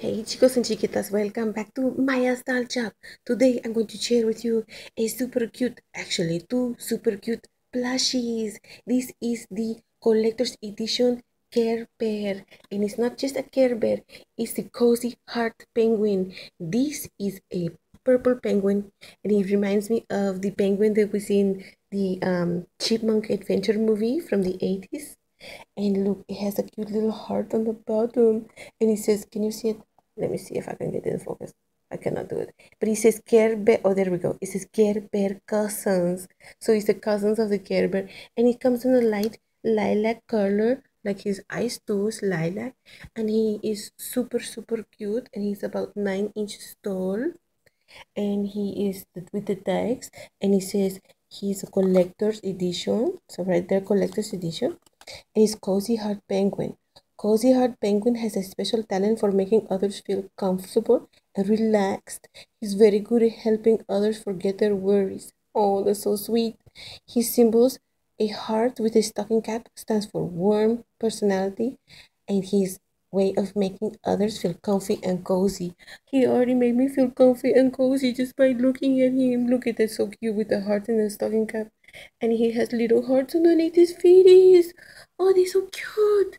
Hey chicos and chiquitas, welcome back to Maya's Doll Shop. Today I'm going to share with you a super cute, actually two super cute plushies. This is the collector's edition Care Bear and it's not just a Care Bear, it's the Cozy Heart Penguin. This is a purple penguin and it reminds me of the penguin that was in the um, Chipmunk Adventure movie from the 80s. And look, it has a cute little heart on the bottom. And it says, can you see it? Let me see if I can get it in focus. I cannot do it. But it says Care Bear. Oh, there we go. It says Care Bear Cousins. So it's the cousins of the Care Bear. And it comes in a light lilac color. Like his eyes too is lilac. And he is super, super cute. And he's about 9 inches tall. And he is with the tags. And he says he's a collector's edition. So right there, collector's edition is Cozy Heart Penguin. Cozy Heart Penguin has a special talent for making others feel comfortable and relaxed. He's very good at helping others forget their worries. Oh, that's so sweet. His symbols, a heart with a stocking cap, stands for warm personality, and his way of making others feel comfy and cozy. He already made me feel comfy and cozy just by looking at him. Look at that, so cute with the heart and the stocking cap. And he has little hearts underneath his feet. Oh, they're so cute.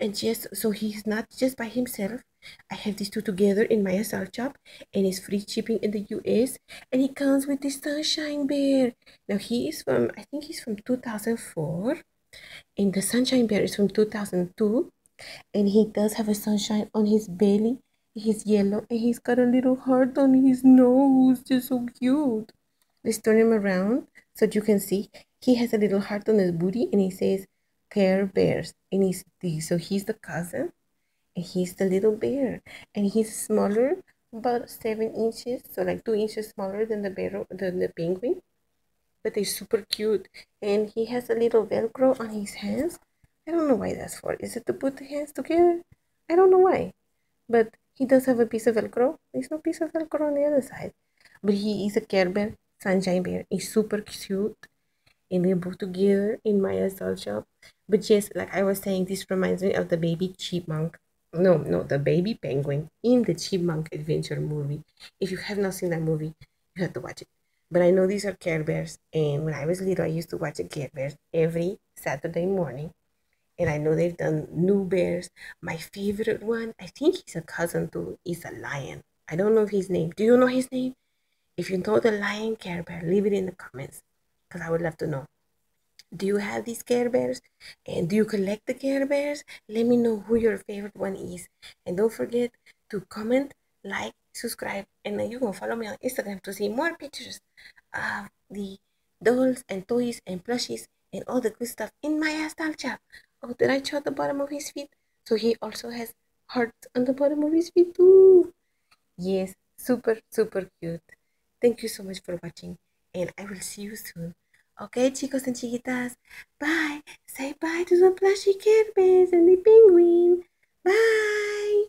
And just so he's not just by himself. I have these two together in Maya's Doll Shop and it's free shipping in the US and he comes with this Sunshine Bear. Now he is from I think he's from 2004 and the Sunshine Bear is from 2002 and he does have a sunshine on his belly. He's yellow and he's got a little heart on his nose. Just so cute. Let's turn him around so you can see. He has a little heart on his booty and he says Care Bears. And he's the, so he's the cousin and he's the little bear. And he's smaller, about seven inches, so like two inches smaller than the bear than the penguin. But they're super cute. And he has a little velcro on his hands I don't know why that's for. Is it to put the hands together? I don't know why. But he does have a piece of Velcro. There's no piece of Velcro on the other side. But he is a Care Bear, Sunshine Bear. He's super cute. Both together in Maya's Doll Shop. But yes, like I was saying, this reminds me of the baby chipmunk. No, no, the baby penguin in the Chipmunk Adventure movie. If you have not seen that movie, you have to watch it. But I know these are Care Bears. And when I was little, I used to watch the Care Bears every Saturday morning and I know they've done New Bears. My favorite one, I think he's a cousin to, is a lion. I don't know his name. Do you know his name? If you know the lion Care Bear, leave it in the comments because I would love to know. Do you have these Care Bears? And do you collect the Care Bears? Let me know who your favorite one is. And don't forget to comment, like, subscribe, and then you can follow me on Instagram to see more pictures of the dolls and toys and plushies and all the good stuff in Maya's Doll Shop. Oh, did I show the bottom of his feet? So he also has hearts on the bottom of his feet too. Yes, super, super cute. Thank you so much for watching and I will see you soon. Okay, chicos and chiquitas. Bye. Say bye to the plushy Care Bears and the penguin. Bye.